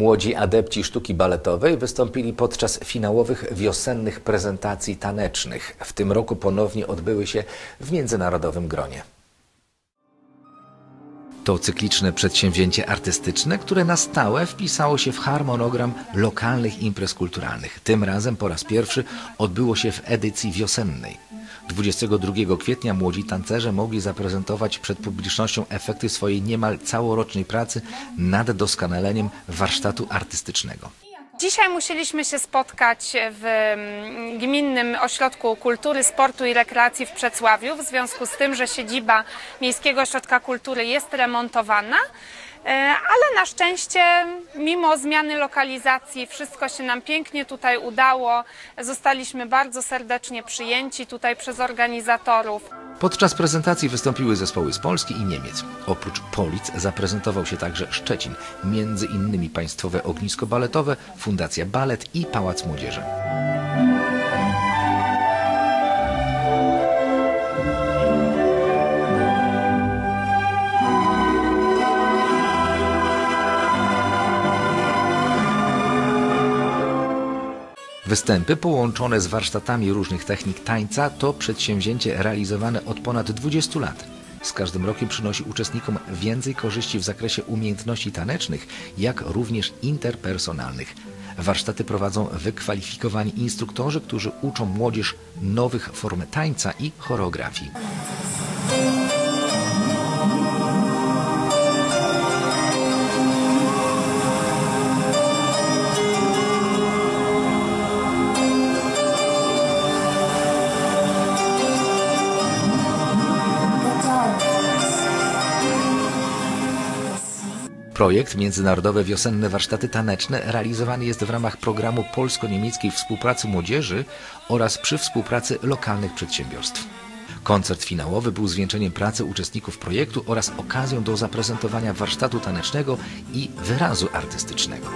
Młodzi adepci sztuki baletowej wystąpili podczas finałowych wiosennych prezentacji tanecznych. W tym roku ponownie odbyły się w międzynarodowym gronie. To cykliczne przedsięwzięcie artystyczne, które na stałe wpisało się w harmonogram lokalnych imprez kulturalnych. Tym razem po raz pierwszy odbyło się w edycji wiosennej. 22 kwietnia młodzi tancerze mogli zaprezentować przed publicznością efekty swojej niemal całorocznej pracy nad doskonaleniem warsztatu artystycznego. Dzisiaj musieliśmy się spotkać w mm, Gminnym Ośrodku Kultury, Sportu i Rekreacji w Przecławiu w związku z tym, że siedziba Miejskiego Ośrodka Kultury jest remontowana. E, Ale na szczęście, mimo zmiany lokalizacji, wszystko się nam pięknie tutaj udało. Zostaliśmy bardzo serdecznie przyjęci tutaj przez organizatorów. Podczas prezentacji wystąpiły zespoły z Polski i Niemiec. Oprócz Polic zaprezentował się także Szczecin, między innymi Państwowe Ognisko Baletowe, Fundacja Balet i Pałac Młodzieży. Występy połączone z warsztatami różnych technik tańca to przedsięwzięcie realizowane od ponad 20 lat. Z każdym rokiem przynosi uczestnikom więcej korzyści w zakresie umiejętności tanecznych, jak również interpersonalnych. Warsztaty prowadzą wykwalifikowani instruktorzy, którzy uczą młodzież nowych form tańca i choreografii. Projekt Międzynarodowe Wiosenne Warsztaty Taneczne realizowany jest w ramach programu polsko-niemieckiej współpracy młodzieży oraz przy współpracy lokalnych przedsiębiorstw. Koncert finałowy był zwieńczeniem pracy uczestników projektu oraz okazją do zaprezentowania warsztatu tanecznego i wyrazu artystycznego.